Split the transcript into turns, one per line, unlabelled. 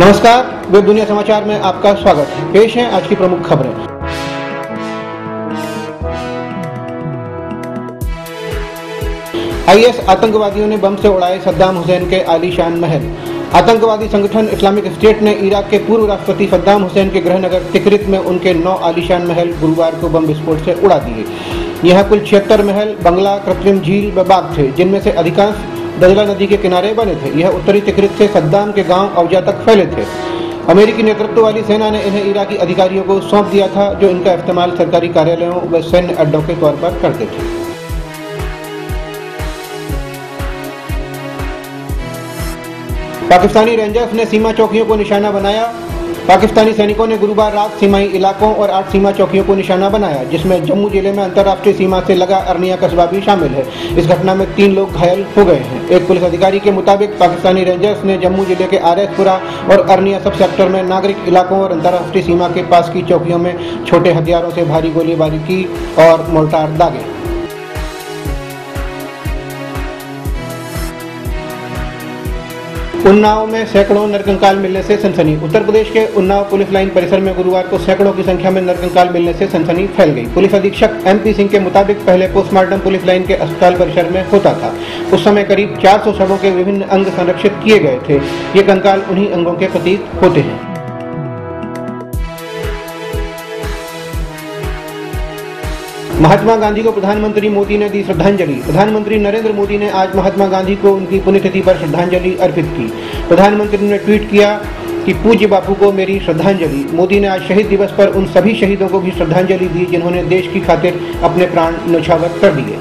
नमस्कार, वेब दुनिया समाचार में आपका स्वागत। है पेश है आज की प्रमुख खबरें। आईएस आतंकवादियों ने बम से उड़ाए सद्दाम हुसैन के आलीशान महल। आतंकवादी संगठन इस्लामिक स्टेट ने इराक के पूर्व राष्ट्रपति सद्दाम हुसैन के गृहनगर तिकरित में उनके नौ आलीशान महल गुरुवार को बम विस्फोट से उड़ा दिए। यहाँ कुल छिहत्तर महल, बंगला, कृत्रिम झील व बाग थे, जिनमें से अधिकांश दजला नदी के किनारे बने थे। यह उत्तरी तिकरित से सद्दाम के गाँव अवजा तक फैले थे। अमेरिकी नेतृत्व वाली सेना ने इन्हें इराकी अधिकारियों को सौंप दिया था, जो इनका इस्तेमाल सरकारी कार्यालयों व सैन्य अड्डों के तौर पर करते थे। पाकिस्तानी रेंजर्स ने सीमा चौकियों को निशाना बनाया पाकिस्तानी सैनिकों ने गुरुवार रात सीमाई इलाकों और आठ सीमा चौकियों को निशाना बनाया, जिसमें जम्मू ज़िले में अंतर्राष्ट्रीय सीमा से लगा अरनिया कस्बा भी शामिल है। इस घटना में तीन लोग घायल हो गए हैं। एक पुलिस अधिकारी के मुताबिक पाकिस्तानी रेंजर्स ने जम्मू ज़िले के आर और अरनिया सब सेक्टर में नागरिक इलाकों और अंतर्राष्ट्रीय सीमा के पास की चौकियों में छोटे हथियारों से भारी गोलीबारी की और मोर्टार दागे। उन्नाव में सैकड़ों नरकंकाल मिलने से सनसनी। उत्तर प्रदेश के उन्नाव पुलिस लाइन परिसर में गुरुवार को सैकड़ों की संख्या में नरकंकाल मिलने से सनसनी फैल गई। पुलिस अधीक्षक एम पी सिंह के मुताबिक पहले पोस्टमार्टम पुलिस लाइन के अस्पताल परिसर में होता था। उस समय करीब 400 शवों के विभिन्न अंग संरक्षित किए गए थे। ये कंकाल उन्हीं अंगों के प्रतीक होते हैं। महात्मा गांधी को प्रधानमंत्री मोदी ने दी श्रद्धांजलि। प्रधानमंत्री नरेंद्र मोदी ने आज महात्मा गांधी को उनकी पुण्यतिथि पर श्रद्धांजलि अर्पित की। प्रधानमंत्री ने ट्वीट किया कि पूज्य बापू को मेरी श्रद्धांजलि। मोदी ने आज शहीद दिवस पर उन सभी शहीदों को भी श्रद्धांजलि दी जिन्होंने देश की खातिर अपने प्राण न्यौछावर कर दिए।